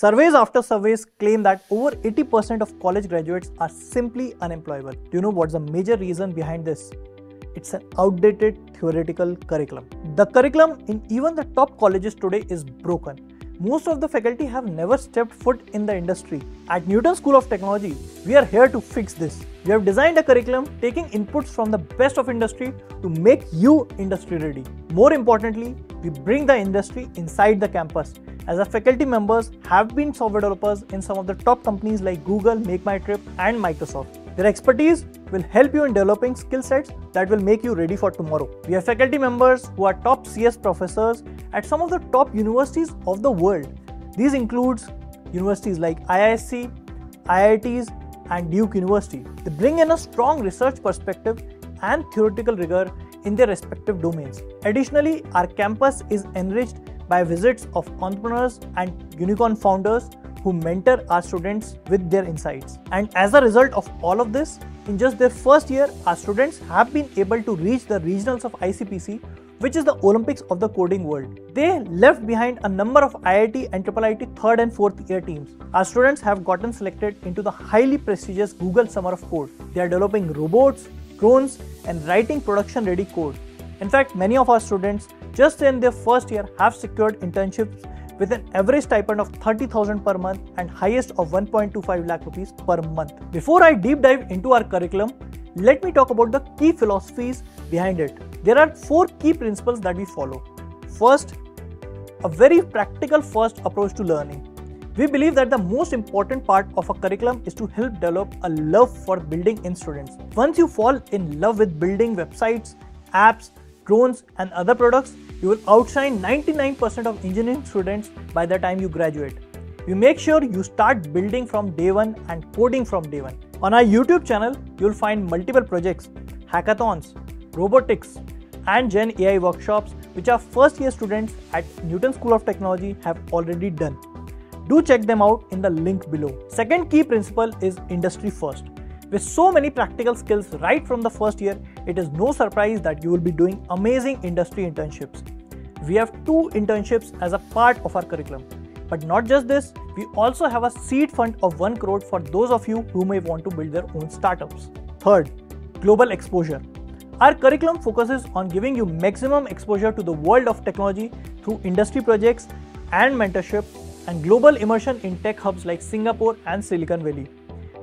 Surveys after surveys claim that over 80% of college graduates are simply unemployable. Do you know what's the major reason behind this? It's an outdated theoretical curriculum. The curriculum in even the top colleges today is broken. Most of the faculty have never stepped foot in the industry. At Newton School of Technology, we are here to fix this. We have designed a curriculum taking inputs from the best of industry to make you industry ready. More importantly, we bring the industry inside the campus as our faculty members have been software developers in some of the top companies like Google, MakeMyTrip and Microsoft. Their expertise will help you in developing skill sets that will make you ready for tomorrow. We have faculty members who are top CS professors at some of the top universities of the world. These includes universities like IISc, IITs and Duke University. They bring in a strong research perspective and theoretical rigor in their respective domains. Additionally, our campus is enriched by visits of entrepreneurs and unicorn founders who mentor our students with their insights. And as a result of all of this, in just their first year, our students have been able to reach the regionals of ICPC, which is the Olympics of the coding world. They left behind a number of IIT and IIIT third and fourth year teams. Our students have gotten selected into the highly prestigious Google Summer of Code. They are developing robots, drones, and writing production ready code. In fact, many of our students just in their first year have secured internships with an average stipend of 30,000 per month and highest of 1.25 lakh rupees per month. Before I deep dive into our curriculum, let me talk about the key philosophies behind it. There are four key principles that we follow. First, a very practical first approach to learning. We believe that the most important part of a curriculum is to help develop a love for building in students. Once you fall in love with building websites, apps, drones, and other products, you will outshine 99% of engineering students by the time you graduate. We make sure you start building from day one and coding from day one. On our YouTube channel, you'll find multiple projects, hackathons, robotics, and Gen AI workshops, which our first year students at Newton School of Technology have already done. Do check them out in the link below. Second key principle is industry first. With so many practical skills right from the first year, it is no surprise that you will be doing amazing industry internships. We have two internships as a part of our curriculum. But not just this, we also have a seed fund of 1 crore for those of you who may want to build their own startups. Third, global exposure. Our curriculum focuses on giving you maximum exposure to the world of technology through industry projects and mentorship and global immersion in tech hubs like Singapore and Silicon Valley.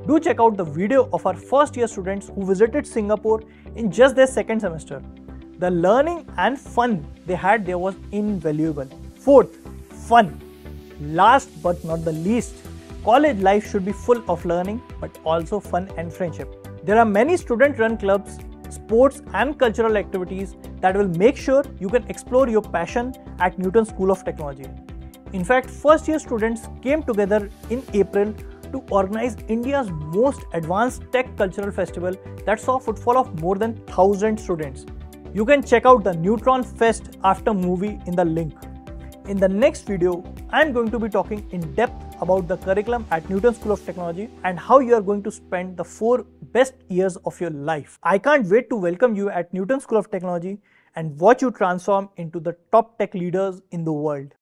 Do check out the video of our first year students who visited Singapore in just their second semester. The learning and fun they had there was invaluable. Fourth, fun. Last but not the least, college life should be full of learning but also fun and friendship. There are many student run clubs, sports, and cultural activities that will make sure you can explore your passion at Newton School of Technology. In fact, first year students came together in April to organize India's most advanced tech cultural festival that saw footfall of more than 1000 students. You can check out the Neutron Fest after movie in the link. In the next video, I am going to be talking in depth about the curriculum at Newton School of Technology and how you are going to spend the four best years of your life. I can't wait to welcome you at Newton School of Technology and watch you transform into the top tech leaders in the world.